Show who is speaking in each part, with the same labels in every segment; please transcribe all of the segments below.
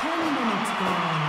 Speaker 1: Ten minutes gone.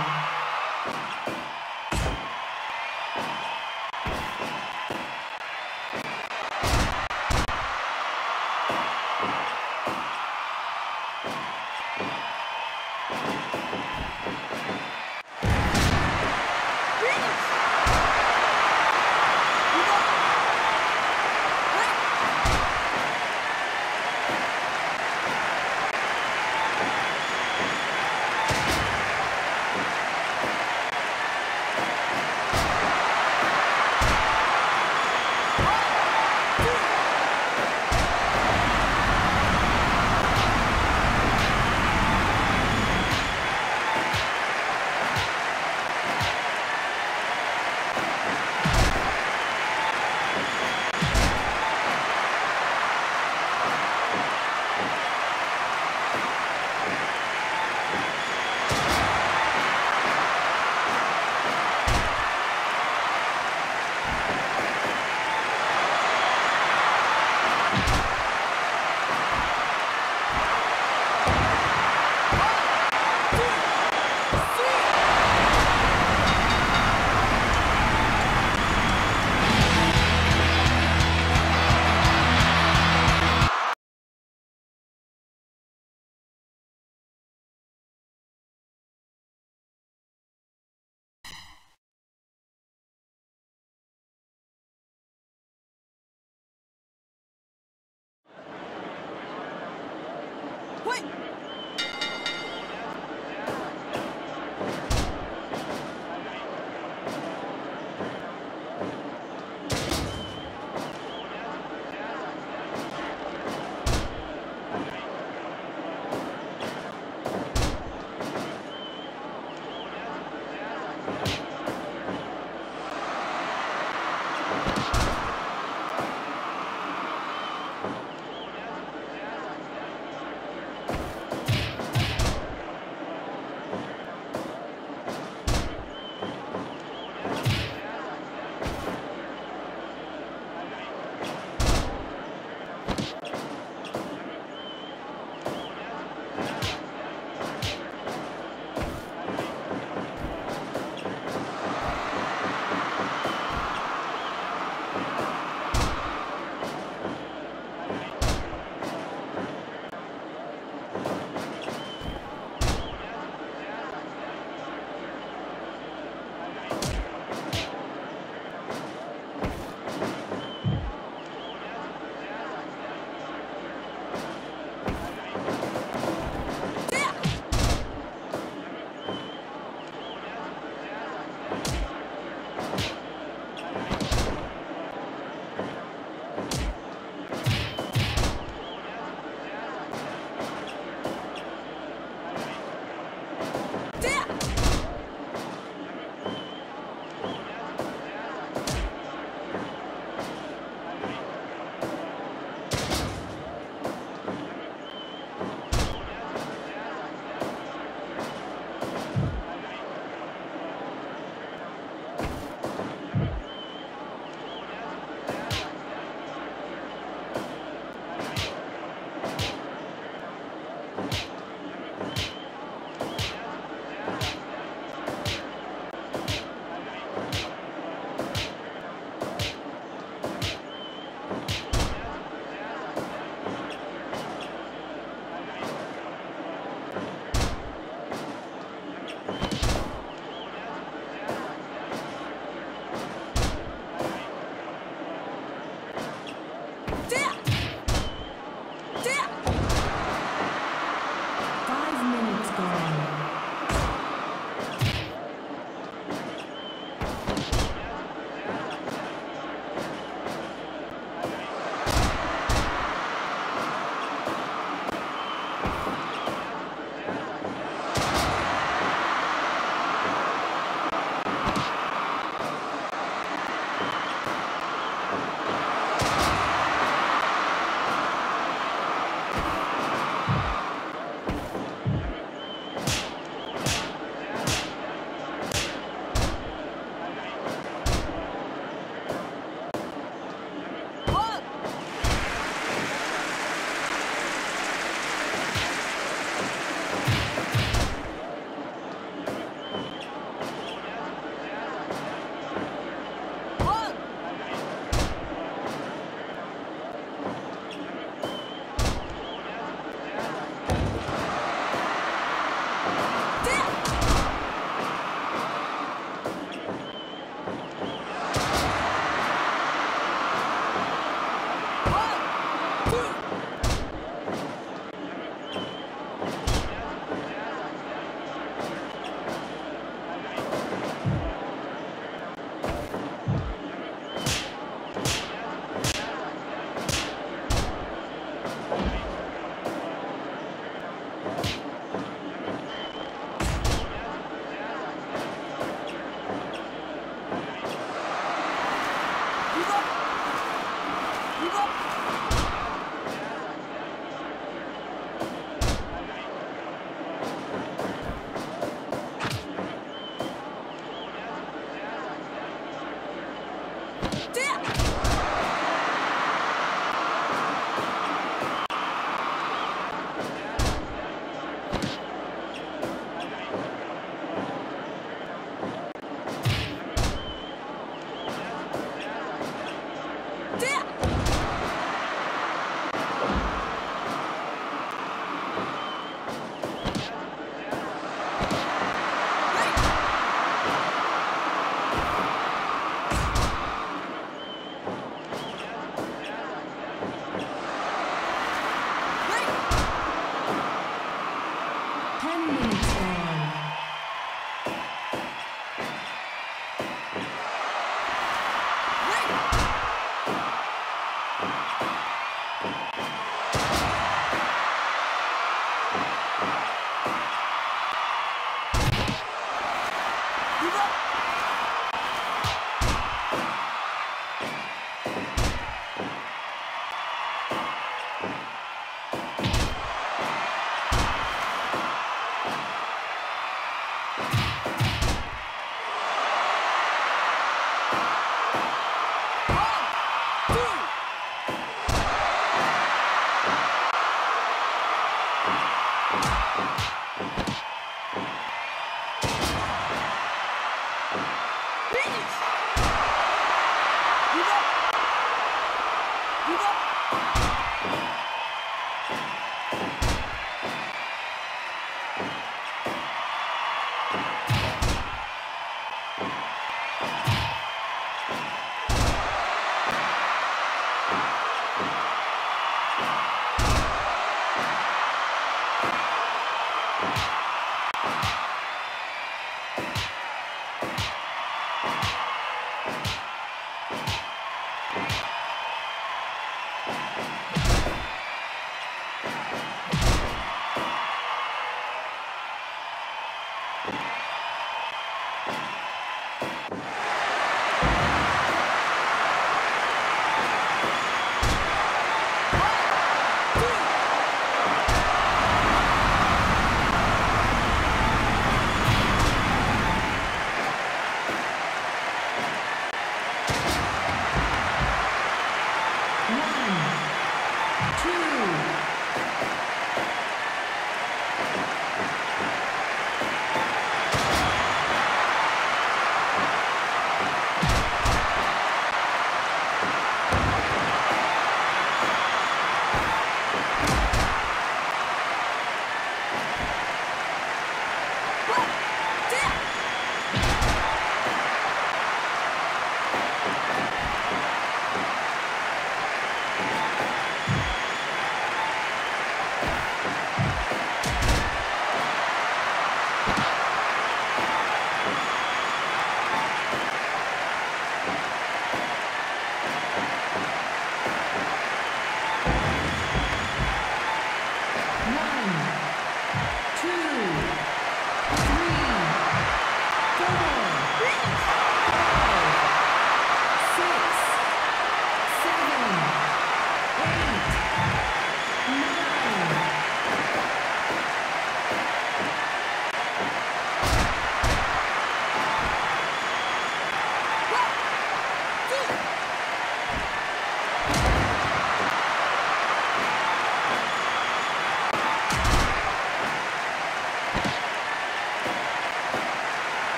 Speaker 2: Finish!